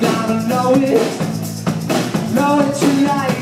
gotta know it, know it tonight.